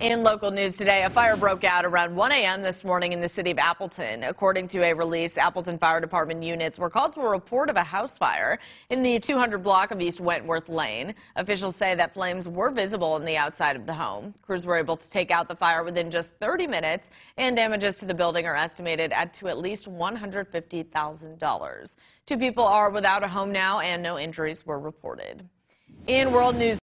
In local news today, a fire broke out around 1 a.m. this morning in the city of Appleton. According to a release, Appleton Fire Department units were called to a report of a house fire in the 200 block of East Wentworth Lane. Officials say that flames were visible on the outside of the home. Crews were able to take out the fire within just 30 minutes, and damages to the building are estimated at to at least $150,000. Two people are without a home now, and no injuries were reported. In world news,